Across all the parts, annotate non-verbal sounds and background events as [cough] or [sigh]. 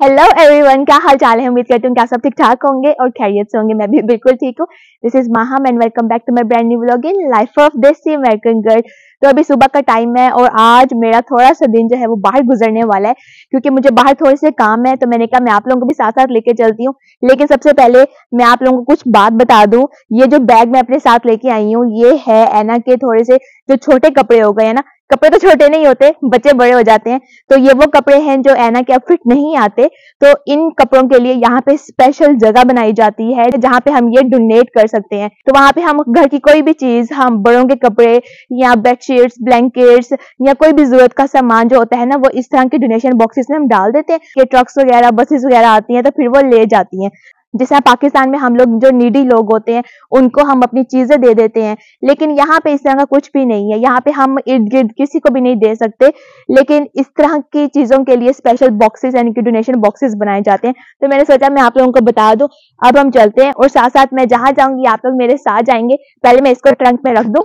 Hello everyone क्या हाल चाल है? उम्मीद करती हूँ क्या सब ठीक ठाक होंगे और खैरियत से होंगे। मैं भी बिल्कुल ठीक हूँ। This is Maham and welcome back to my brand new vlog in life of this American girl तो अभी सुबह का टाइम है और आज मेरा थोड़ा सा दिन जो है वो बाहर गुजरने वाला है, क्योंकि मुझे बाहर थोड़े से काम है तो मैंने कहा मैं आप लोगों को भी साथ साथ लेके चलती हूँ। लेकिन सबसे पहले मैं आप लोगों को कुछ बात बता दूँ। ये जो बैग मैं अपने साथ लेके आई हूँ, ये है एना के थोड़े से जो छोटे कपड़े हो गए है ना कपड़े तो छोटे नहीं होते, बच्चे बड़े हो जाते हैं। तो ये वो कपड़े हैं जो एना के अब फिट नहीं आते। तो इन कपड़ों के लिए यहाँ पे स्पेशल जगह बनाई जाती है, जहाँ पे हम ये डोनेट कर सकते हैं। तो वहाँ पे हम घर की कोई भी चीज़, हम बड़ों के कपड़े या बेडशीट्स ब्लैंकेट्स या कोई भी ज़रूरत का सामान जो होता है ना, वो इस तरह के डोनेशन बॉक्सेस में हम डाल देते हैं। कि ट्रक्स वगैरह बसेस वगैरह आती हैं तो फिर वो ले जाती हैं। जैसे पाकिस्तान में हम लोग जो नीडी लोग होते हैं, उनको हम अपनी चीज़ें दे देते हैं। लेकिन यहाँ पे इस तरह का कुछ भी नहीं है। यहाँ पे हम इर्द गिर्द किसी को भी नहीं दे सकते, लेकिन इस तरह की चीज़ों के लिए स्पेशल बॉक्सेस यानी कि डोनेशन बॉक्सेस बनाए जाते हैं। तो मैंने सोचा मैं आप लोगों को बता दूँ, अब हम चलते हैं और साथ साथ मैं जहाँ जाऊँगी, आप लोग मेरे साथ जाएँगे। पहले मैं इसको ट्रंक में रख दूँ।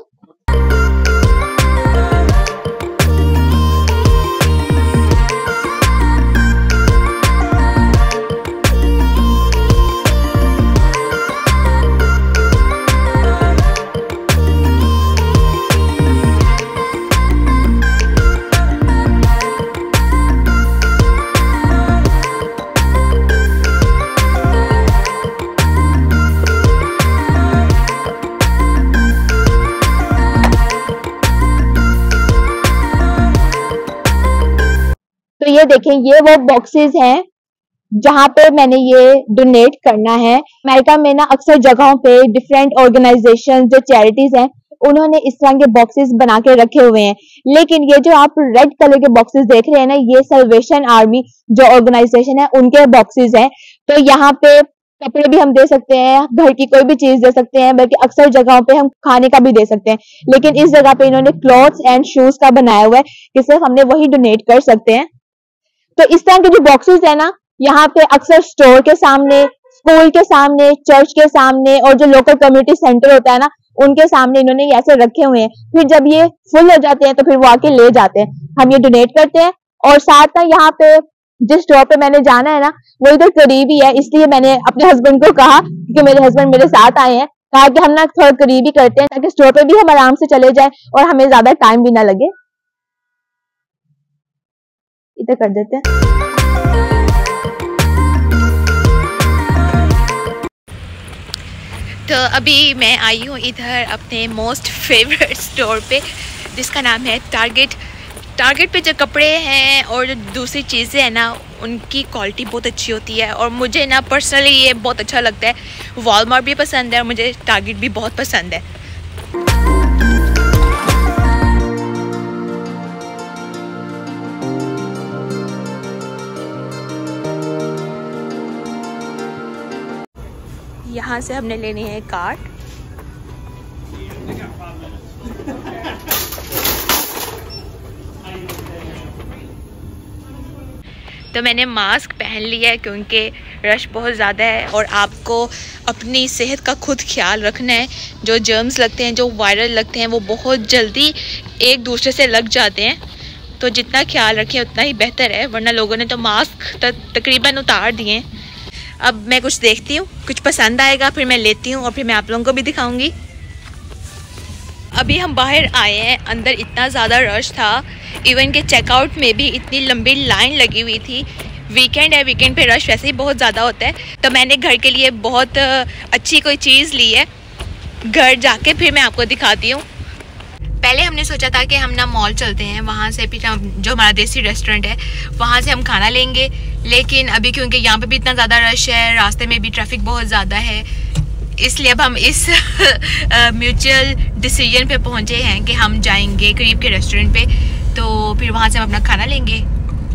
देखें, ये वो बॉक्सेस हैं जहाँ पे मैंने ये डोनेट करना है। अमेरिका में ना अक्सर जगहों पे डिफरेंट ऑर्गेनाइजेशन जो चैरिटीज हैं, उन्होंने इस तरह के बॉक्सेस बना के रखे हुए हैं। लेकिन ये जो आप रेड कलर के बॉक्सेस देख रहे हैं ना, ये सल्वेशन आर्मी जो ऑर्गेनाइजेशन है, उनके बॉक्सेस हैं। तो यहाँ पे कपड़े भी हम दे सकते हैं, घर की कोई भी चीज़ दे सकते हैं, बल्कि अक्सर जगहों पे हम खाने का भी दे सकते हैं। लेकिन इस जगह पे इन्होंने क्लॉथ्स एंड शूज़ का बनाया हुआ है, कि सिर्फ़ हमने वही डोनेट कर सकते हैं। तो इस तरह के जो बॉक्सेस है ना, यहाँ पे अक्सर स्टोर के सामने स्कूल के सामने चर्च के सामने और जो लोकल कम्युनिटी सेंटर होता है ना, उनके सामने इन्होंने ऐसे रखे हुए हैं। फिर जब ये फुल हो जाते हैं तो फिर वो आके ले जाते हैं। हम ये डोनेट करते हैं और साथ ना यहाँ पे जिस स्टोर पे मैंने जाना है ना, वो इधर करीब ही है इसलिए मैंने अपने हस्बैंड को कहा, क्योंकि मेरे हस्बैंड मेरे साथ आए हैं। कहा कि हम ना थोड़ा करीब ही करते हैं, ताकि स्टोर पे भी हम आराम से चले जाए और हमें ज़्यादा टाइम भी ना लगे। इधर कर देते हैं। तो अभी मैं आई हूँ इधर अपने मोस्ट फेवरेट स्टोर पे, जिसका नाम है टारगेट टारगेट पे जो कपड़े हैं और जो दूसरी चीज़ें हैं ना, उनकी क्वालिटी बहुत अच्छी होती है और मुझे ना पर्सनली ये बहुत अच्छा लगता है। वॉलमार्ट भी पसंद है और मुझे टारगेट भी बहुत पसंद है। यहाँ से हमने लेनी है कार्ड तो मैंने मास्क पहन लिया है क्योंकि रश बहुत ज़्यादा है और आपको अपनी सेहत का खुद ख्याल रखना है. जो जर्म्स लगते हैं, जो वायरल लगते हैं, वो बहुत जल्दी एक दूसरे से लग जाते हैं. तो जितना ख्याल रखें, उतना ही बेहतर है, वरना लोगों ने तो मास्क तकरीबन उतार दिए हैं. अब मैं कुछ देखती हूँ, कुछ पसंद आएगा, फिर मैं लेती हूँ और फिर मैं आप लोगों को भी दिखाऊँगी। अभी हम बाहर आए हैं, अंदर इतना ज़्यादा रश था। इवन के चेकआउट में भी इतनी लंबी लाइन लगी हुई थी। वीकेंड है वीकेंड पे रश वैसे ही बहुत ज़्यादा होता है। तो मैंने घर के लिए बहुत अच्छी कोई चीज़ ली है। घर जाके फिर मैं आपको दिखाती हूँ। पहले हमने सोचा था कि हम ना मॉल चलते हैं वहाँ से फिर जो हमारा देसी रेस्टोरेंट है वहाँ से हम खाना लेंगे। लेकिन अभी क्योंकि यहाँ पे भी इतना ज़्यादा रश है रास्ते में भी ट्रैफ़िक बहुत ज़्यादा है इसलिए अब हम इस [laughs] म्यूचुअल डिसीज़न पे पहुँचे हैं कि हम जाएँगे करीब के रेस्टोरेंट पे। तो फिर वहाँ से हम अपना खाना लेंगे।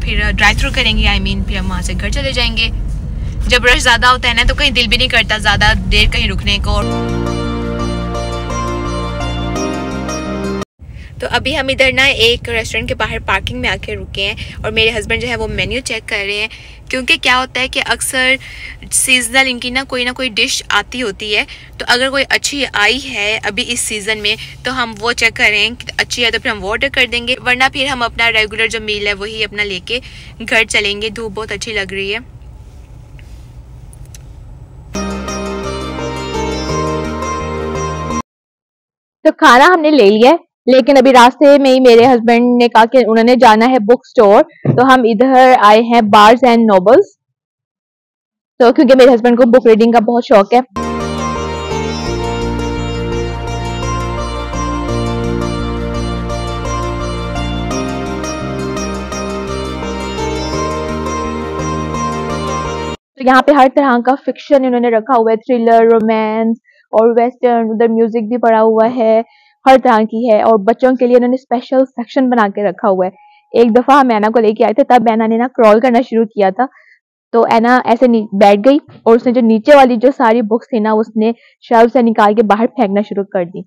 फिर ड्राइव थ्रू करेंगे आई I मीन mean, फिर हम वहाँ से घर चले जाएँगे। जब रश ज़्यादा होता है ना तो कहीं दिल भी नहीं करता ज़्यादा देर कहीं रुकने को। तो अभी हम इधर ना एक रेस्टोरेंट के बाहर पार्किंग में आके रुके हैं और मेरे हस्बैंड जो है वो मेन्यू चेक कर रहे हैं, क्योंकि क्या होता है कि अक्सर सीजनल इनकी ना कोई ना कोई डिश आती होती है तो अगर कोई अच्छी आई है अभी इस सीज़न में तो हम वो चेक करें कि अच्छी है तो फिर हम वो ऑर्डर कर देंगे, वरना फिर हम अपना रेगुलर जो मील है वही अपना लेके घर चलेंगे। धूप बहुत अच्छी लग रही है। तो खाना हमने ले लिया है। लेकिन अभी रास्ते में ही मेरे हस्बैंड ने कहा कि उन्होंने जाना है बुक स्टोर तो हम इधर आए हैं बार्स एंड नोबल्स तो क्योंकि मेरे हस्बैंड को बुक रीडिंग का बहुत शौक है। तो यहाँ पे हर तरह का फिक्शन इन्होंने रखा हुआ है थ्रिलर रोमांस और वेस्टर्न उधर म्यूज़िक भी पड़ा हुआ है। हर तरह की है और बच्चों के लिए उन्होंने स्पेशल सेक्शन बना के रखा हुआ है। एक दफ़ा हम ऐना को लेके आए थे, तब ऐना ने ना क्रॉल करना शुरू किया था। तो ऐना ऐसे बैठ गई और उसने जो नीचे वाली जो सारी बुक्स थी ना, उसने शेल्फ से निकाल के बाहर फेंकना शुरू कर दी।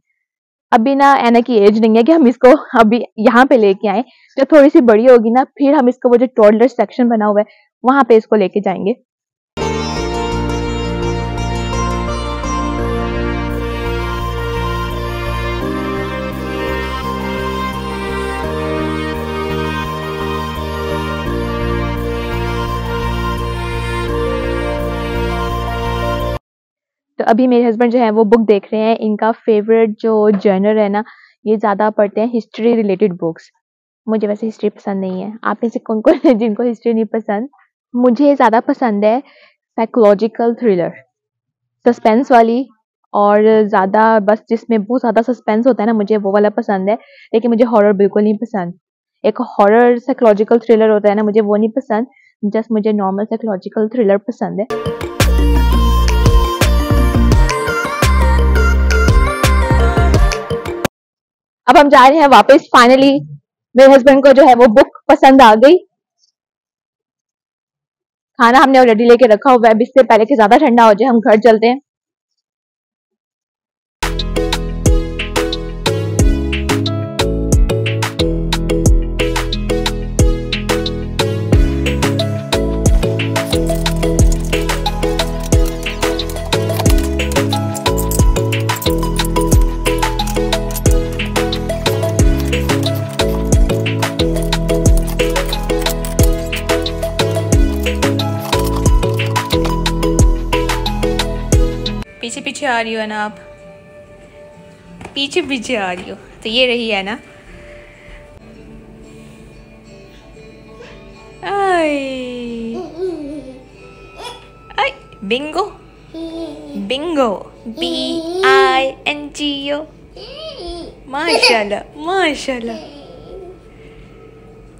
अभी ना ऐना की एज नहीं है कि हम इसको अभी यहाँ पे लेके आए। जब थोड़ी सी बड़ी होगी ना, फिर हम इसको वो जो टोडलर सेक्शन बना हुआ है, वहाँ पे इसको लेके जाएँगे। तो अभी मेरे हस्बैंड जो है, वो बुक देख रहे हैं। इनका फेवरेट जो जर्नर है ना, ये ज़्यादा पढ़ते हैं हिस्ट्री रिलेटेड बुक्स मुझे वैसे हिस्ट्री पसंद नहीं है। आप में से कौन कौन है जिनको हिस्ट्री नहीं पसंद? मुझे ज़्यादा पसंद है साइकोलॉजिकल थ्रिलर सस्पेंस वाली और ज़्यादा, बस जिसमें बहुत ज़्यादा सस्पेंस होता है ना, मुझे वो वाला पसंद है। लेकिन मुझे हॉरर बिल्कुल नहीं पसंद। एक हॉरर साइकोलॉजिकल थ्रिलर होता है ना, मुझे वो नहीं पसंद। जस्ट मुझे नॉर्मल साइकोलॉजिकल थ्रिलर पसंद है। अब हम जा रहे हैं वापस फाइनली मेरे हस्बैंड को जो है वो बुक पसंद आ गई। खाना हमने ऑलरेडी लेके रखा हुआ है, अब इससे पहले कि ज़्यादा ठंडा हो जाए, हम घर चलते हैं। पीछे पीछे आ रही हो ना आप? पीछे पीछे आ रही हो। तो ये रही है ना? आई आई bingo. Bingo. B I N G O माशाल्लाह माशाल्लाह।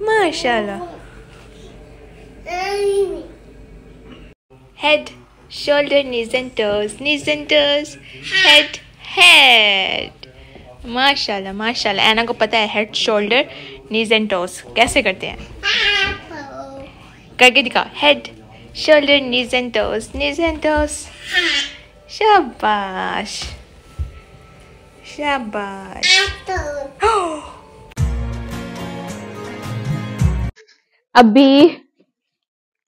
माशाल्लाह। Head shoulder, knees and toes, knees and toes, head, head. माशाल्लाह माशाल्लाह एना को पता है head shoulder knees and toes कैसे करते हैं? करके दिखा head shoulder knees and toes knees and toes शाबाश। शाबाश। अभी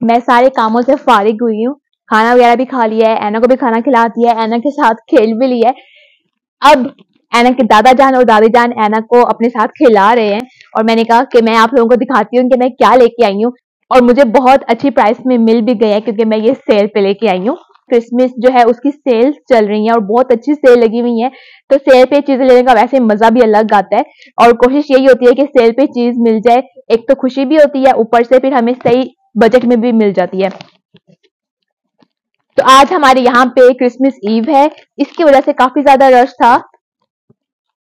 मैं सारे कामों से फारिग हुई हूँ। खाना वगैरह भी खा लिया है एना को भी खाना खिला दिया है एना के साथ खेल भी लिया है। अब एना के दादा जान और दादी जान एना को अपने साथ खिला रहे हैं और मैंने कहा कि मैं आप लोगों को दिखाती हूँ कि मैं क्या लेके आई हूँ और मुझे बहुत अच्छी प्राइस में मिल भी गई है क्योंकि मैं ये सेल पे लेके आई हूँ। क्रिसमस जो है उसकी सेल चल रही है और बहुत अच्छी सेल लगी हुई है। तो सेल पे चीज़ें लेने का वैसे मज़ा भी अलग आता है और कोशिश यही होती है कि सेल पे चीज़ मिल जाए। एक तो खुशी भी होती है, ऊपर से फिर हमें सही बजट में भी मिल जाती है। तो आज हमारे यहाँ पे क्रिसमस ईव है। इसकी वजह से काफ़ी ज़्यादा रश था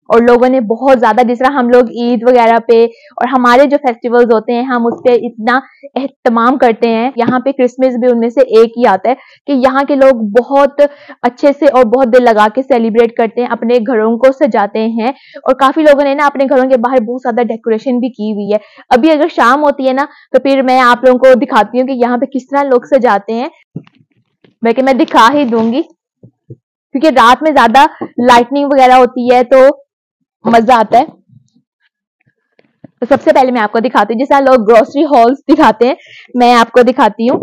और लोगों ने बहुत ज़्यादा, जिस तरह हम लोग ईद वगैरह पे और हमारे जो फेस्टिवल्स होते हैं, हम उस पर इतना एहतमाम करते हैं। यहाँ पे क्रिसमस भी उनमें से एक ही आता है कि यहाँ के लोग बहुत अच्छे से और बहुत दिल लगा के सेलिब्रेट करते हैं, अपने घरों को सजाते हैं और काफ़ी लोगों ने ना अपने घरों के बाहर बहुत ज़्यादा डेकोरेशन भी की हुई है। अभी अगर शाम होती है ना तो फिर मैं आप लोगों को दिखाती हूँ कि यहाँ पे किस तरह लोग सजाते हैं। बल्कि मैं दिखा ही दूँगी। क्योंकि रात में ज़्यादा लाइटनिंग वगैरह होती है तो मज़ा आता है। तो सबसे पहले मैं आपको दिखाती हूँ, जैसे लोग ग्रोसरी हॉल्स दिखाते हैं, मैं आपको दिखाती हूँ।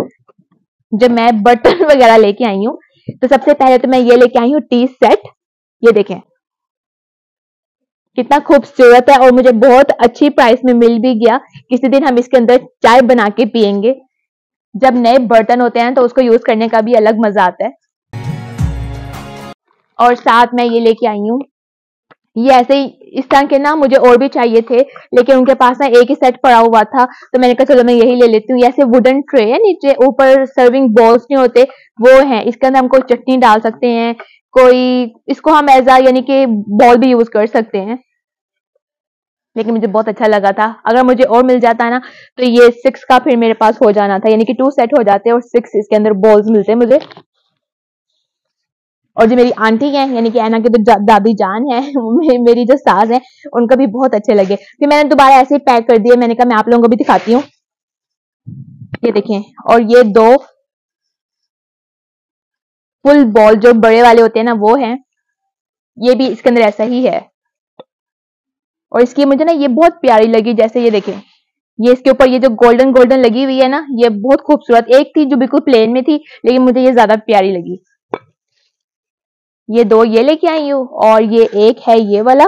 जब मैं बर्तन [laughs] वगैरह लेके आई हूँ तो सबसे पहले तो मैं ये लेके आई हूँ टी सेट ये देखें। कितना खूबसूरत है और मुझे बहुत अच्छी प्राइस में मिल भी गया। किसी दिन हम इसके अंदर चाय बना के पियेंगे। जब नए बर्तन होते हैं तो उसको यूज़ करने का भी अलग मज़ा आता है। और साथ में ये लेके आई हूँ। ये ऐसे ही, इस तरह के ना मुझे और भी चाहिए थे, लेकिन उनके पास ना एक ही सेट पड़ा हुआ था तो मैंने कहा, चलो मैं यही ले लेती हूँ। ऐसे वुडन ट्रे है, नीचे ऊपर सर्विंग बॉल्स नहीं होते, वो हैं। इसके अंदर हम कोई चटनी डाल सकते हैं, कोई, इसको हम एज यानी कि बॉल भी यूज़ कर सकते हैं। लेकिन मुझे बहुत अच्छा लगा था। अगर मुझे और मिल जाता ना तो ये सिक्स का फिर मेरे पास हो जाना था। यानी कि टू सेट हो जाते और सिक्स इसके अंदर बॉल्स मिलते मुझे। और जो मेरी आंटी है यानी कि ऐना की तो जा, दादी जान है [laughs] मेरी जो सास है उनको भी बहुत अच्छे लगे। फिर मैंने दोबारा ऐसे ही पैक कर दिए। मैंने कहा मैं आप लोगों को भी दिखाती हूँ। ये देखें और ये दो फुल बॉल जो बड़े वाले होते हैं ना वो हैं। ये भी इसके अंदर ऐसा ही है। और इसकी मुझे ना ये बहुत प्यारी लगी जैसे ये देखें। ये इसके ऊपर ये जो गोल्डन गोल्डन लगी हुई है ना ये बहुत खूबसूरत एक थी जो बिल्कुल प्लेन में थी लेकिन मुझे ये ज़्यादा प्यारी लगी। ये दो ये लेके आई हूँ और ये एक है ये वाला।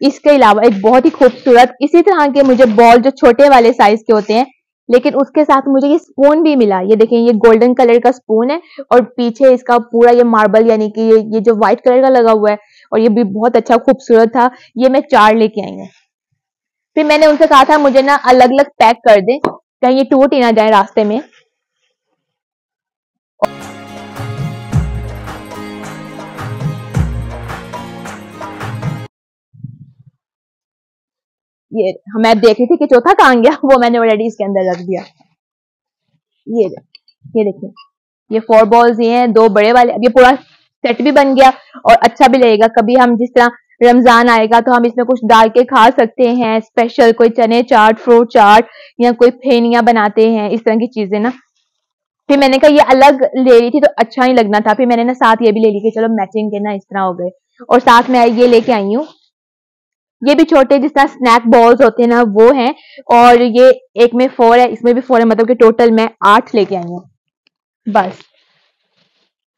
इसके अलावा एक बहुत ही खूबसूरत इसी तरह के मुझे बॉल जो छोटे वाले साइज़ के होते हैं लेकिन उसके साथ मुझे ये स्पून भी मिला। ये देखें ये गोल्डन कलर का स्पून है और पीछे इसका पूरा ये मार्बल यानी कि ये, ये जो व्हाइट कलर का लगा हुआ है और ये भी बहुत अच्छा खूबसूरत था, ये मैं चार लेके आई हूँ। फिर मैंने उनसे कहा था, मुझे ना अलग अलग पैक कर दे, कहीं ये टूट ही ना जाए रास्ते में। ये मैं देख रही थी कि चौथा कहाँ गया, वो मैंने ऑलरेडी इसके अंदर रख दिया। ये ये देखिए ये फोर बॉल्स ये हैं, दो बड़े वाले, अब ये पूरा सेट भी बन गया और अच्छा भी लगेगा। कभी हम जिस तरह रमज़ान आएगा तो हम इसमें कुछ डाल के खा सकते हैं स्पेशल कोई चने चाट फ्रूट चाट या कोई फेनिया बनाते हैं, इस तरह की चीज़ें ना। फिर मैंने कहा, ये अलग ले रही थी तो अच्छा नहीं लगना था। फिर मैंने ना साथ ये भी ले ली कि चलो मैचिंग के ना इस तरह हो गए। और साथ में ये लेके आई हूँ। ये भी छोटे जिस तरह स्नैक बॉल्स होते हैं ना, वो हैं। और ये एक में फोर है, इसमें भी फोर है मतलब कि टोटल मैं आठ लेके आई हूँ। बस।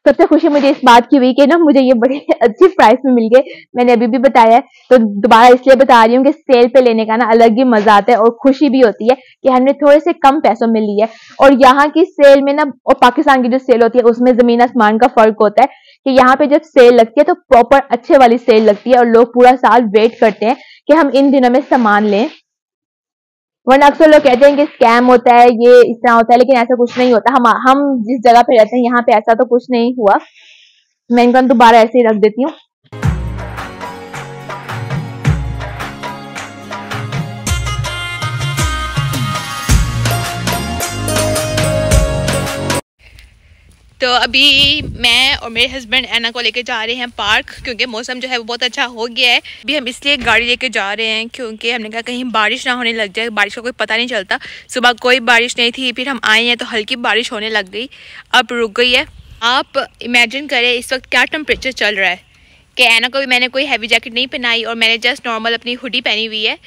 सबसे खुशी मुझे इस बात की हुई कि ना मुझे ये बड़े [laughs] अच्छी प्राइस में मिल गए। मैंने अभी भी बताया है तो दोबारा इसलिए बता रही हूँ कि सेल पे लेने का ना अलग ही मज़ा आता है और खुशी भी होती है कि हमने थोड़े से कम पैसों में ली है। और यहाँ की सेल में ना, और पाकिस्तान की जो सेल होती है, उसमें ज़मीन आसमान का फ़र्क होता है कि यहाँ पे जब सेल लगती है तो प्रॉपर अच्छे वाली सेल लगती है और लोग पूरा साल वेट करते हैं कि हम इन दिनों में सामान लें। वरना अक्सर लोग कहते हैं कि स्कैम होता है, ये इस तरह होता है, लेकिन ऐसा कुछ नहीं होता। हम हम जिस जगह पे रहते हैं, यहाँ पे ऐसा तो कुछ नहीं हुआ। मैं इनका दोबारा ऐसे ही रख देती हूँ। तो अभी मैं और मेरे हस्बैंड ऐना को लेके जा रहे हैं पार्क क्योंकि मौसम जो है वो बहुत अच्छा हो गया है। अभी हम इसलिए गाड़ी लेके जा रहे हैं क्योंकि हमने कहा कहीं बारिश ना होने लग जाए, बारिश का कोई पता नहीं चलता। सुबह कोई बारिश नहीं थी, फिर हम आए हैं तो हल्की बारिश होने लग गई। अब रुक गई है। आप इमेजिन करें इस वक्त क्या टेम्परेचर चल रहा है? कि एना को भी मैंने कोई हैवी जैकेट नहीं पहनाई और मैंने जस्ट नॉर्मल अपनी हुडी पहनी हुई है।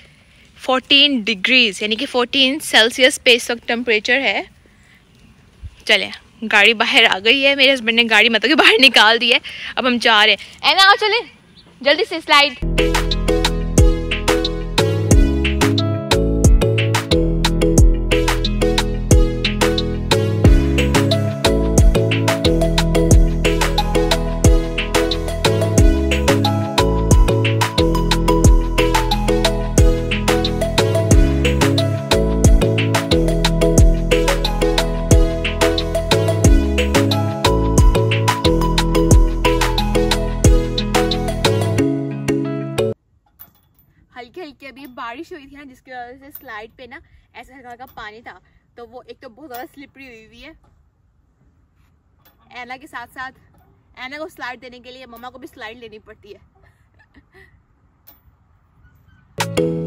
फोर्टीन डिग्रीज यानी कि फोर्टीन सेल्सियस पे इस वक्त टेम्परेचर है। चलें। गाड़ी बाहर आ गई है, मेरे हस्बैंड ने गाड़ी मतलब कि बाहर निकाल दी है। अब हम जा रहे हैं। ना आओ, चले। जल्दी से स्लाइड पानी था तो वो एक तो बहुत ज़्यादा स्लिपरी हुई हुई है। एना के साथ साथ एना को स्लाइड देने के लिए मम्मा को भी स्लाइड लेनी पड़ती है। [laughs]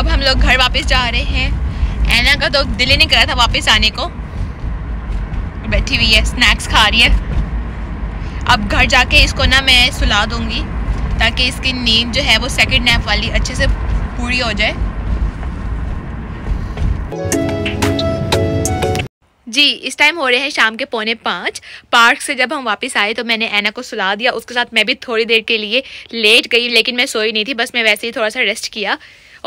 वापस जा रहे हैं। ऐना का तो दिल ही नहीं करा था वापस आने को। बैठी हुई है स्नैक्स खा रही है। अब घर जाके इसको ना मैं सुला दूँगी, ताकि इसकी नींद जो है वो सेकंड नैप वाली अच्छे से पूरी हो जाए। जी, इस टाइम हो रहे हैं शाम के पौने पाँच। पार्क से जब हम वापस आए तो मैंने ऐना को सुला दिया। उसके साथ मैं भी थोड़ी देर के लिए लेट गई, लेकिन मैं सोई नहीं थी। बस मैं वैसे ही थोड़ा सा रेस्ट किया।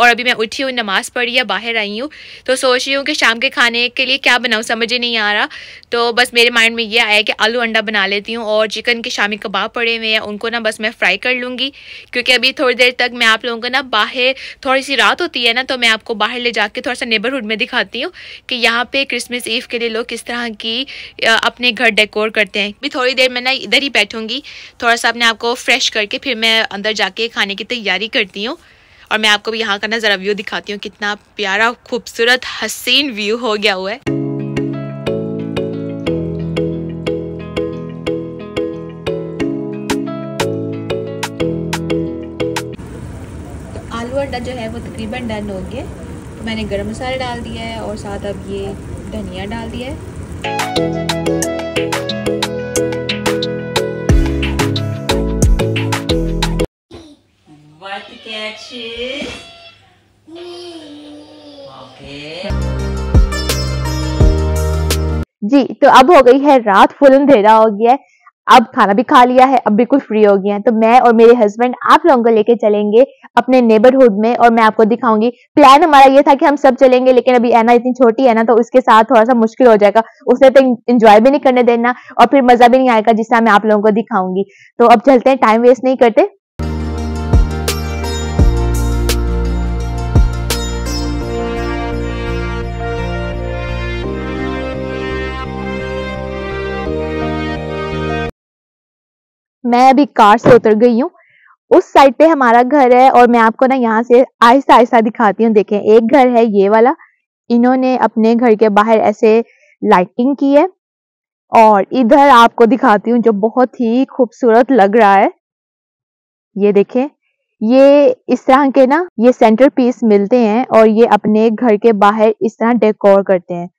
और अभी मैं उठी हूँ, नमाज़ पढ़ी है, बाहर आई हूँ। तो सोच रही हूँ कि शाम के खाने के लिए क्या बनाऊँ, समझ ही नहीं आ रहा। तो बस मेरे माइंड में ये आया कि आलू अंडा बना लेती हूँ और चिकन के शामी कबाब पड़े हुए हैं, उनको ना बस मैं फ्राई कर लूँगी। क्योंकि अभी थोड़ी देर तक मैं आप लोगों को ना बाहर थोड़ी सी रात होती है ना तो मैं आपको बाहर ले जाके थोड़ा सा नेबरहुड में दिखाती हूँ कि यहाँ पे क्रिसमस ईव के लिए लोग किस तरह की अपने घर डेकोर करते हैं। भी थोड़ी देर मैं ना इधर ही बैठूँगी थोड़ा सा अपने आप को फ्रेश करके फिर मैं अंदर जाके खाने की तैयारी करती हूँ। और मैं आपको भी यहाँ का ना ज़रा व्यू दिखाती हूँ। कितना प्यारा, खूबसूरत, हसीन व्यू हो गया हुआ है। आलू अंडा जो है वो तकरीबन डन हो गया। तो मैंने गरम मसाला डाल दिया है और साथ अब ये धनिया डाल दिया है। जी तो अब हो गई है रात, फुल अंधेरा हो गया है। अब खाना भी खा लिया है, अब बिल्कुल फ्री हो गया है। तो मैं और मेरे हस्बैंड आप लोगों को लेके चलेंगे अपने नेबरहुड में और मैं आपको दिखाऊँगी। प्लान हमारा ये था कि हम सब चलेंगे, लेकिन अभी एना इतनी छोटी है ना तो उसके साथ थोड़ा सा मुश्किल हो जाएगा। उसने तो इंजॉय भी नहीं करने देना और फिर मज़ा भी नहीं आएगा जिस तरह मैं आप लोगों को दिखाऊँगी। तो अब चलते हैं टाइम वेस्ट नहीं करते। मैं अभी कार से उतर गई हूँ। उस साइड पे हमारा घर है और मैं आपको ना यहाँ से आहिस्ता आहिस्ता दिखाती हूँ। देखें, एक घर है ये वाला। इन्होंने अपने घर के बाहर ऐसे लाइटिंग की है और इधर आपको दिखाती हूँ जो बहुत ही खूबसूरत लग रहा है। ये देखें, ये इस तरह के ना ये सेंटर पीस मिलते हैं और ये अपने घर के बाहर इस तरह डेकोर करते हैं।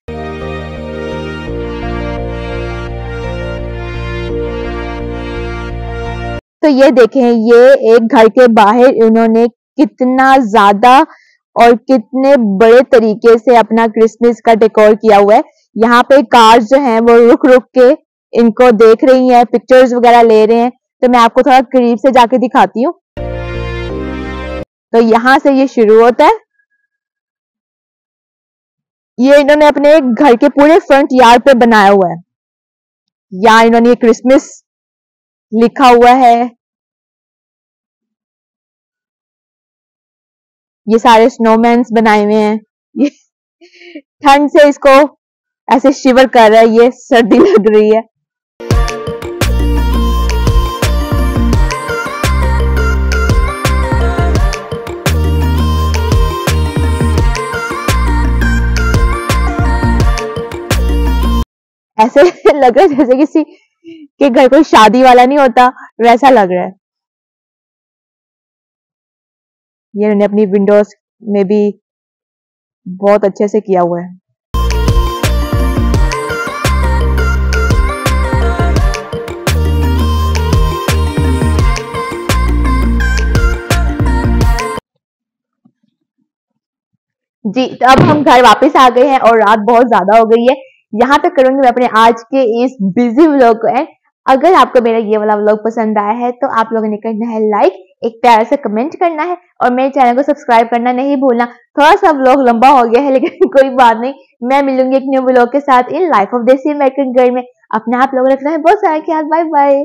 तो ये देखें, ये एक घर के बाहर इन्होंने कितना ज़्यादा और कितने बड़े तरीके से अपना क्रिसमस का डेकोर किया हुआ है। यहाँ पे कार्स जो हैं, वो रुक रुक के इनको देख रही हैं पिक्चर्स वगैरह ले रहे हैं। तो मैं आपको थोड़ा करीब से जाके दिखाती हूँ। तो यहाँ से ये शुरू होता है। ये इन्होंने अपने घर के पूरे फ्रंट यार्ड पे बनाया हुआ है। यहाँ इन्होंने क्रिसमस लिखा हुआ है। ये सारे स्नोमैन्स बनाए हुए हैं। ये ठंड से इसको ऐसे शिवर कर रहा है, ये सर्दी लग रही है। ऐसे [laughs] लग रहा है जैसे किसी कि घर कोई शादी वाला नहीं होता, वैसा लग रहा है। ये उन्होंने अपनी विंडोज़ में भी बहुत अच्छे से किया हुआ है। जी तो अब हम घर वापस आ गए हैं और रात बहुत ज़्यादा हो गई है। यहाँ पे करूँगी मैं अपने आज के इस बिज़ी व्लॉग को एंड अगर आपको मेरा ये वाला व्लॉग पसंद आया है तो आप लोगों ने करना है लाइक एक प्यार से कमेंट करना है, और मेरे चैनल को सब्सक्राइब करना नहीं भूलना। थोड़ा सा व्लॉग लंबा हो गया है, लेकिन कोई बात नहीं। मैं मिलूँगी एक न्यू व्लॉग के साथ in life of desi American girl में। अपने आप लोगों रखना है, बहुत सारा ख्याल बाय बाय